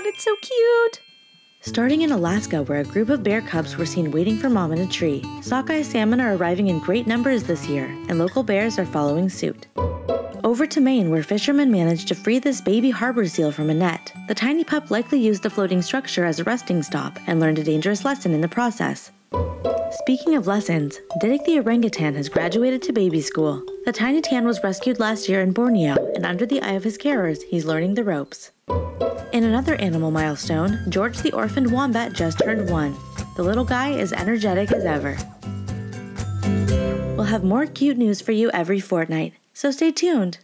god, it's so cute! Starting in Alaska, where a group of bear cubs were seen waiting for mom in a tree, sockeye salmon are arriving in great numbers this year, and local bears are following suit. Over to Maine, where fishermen managed to free this baby harbor seal from a net. The tiny pup likely used the floating structure as a resting stop and learned a dangerous lesson in the process. Speaking of lessons, Didik the orangutan has graduated to baby school. The tiny tan was rescued last year in Borneo, and under the eye of his carers, he's learning the ropes. In another animal milestone, George the orphaned wombat just turned one. The little guy is energetic as ever. We'll have more cute news for you every fortnight, so stay tuned.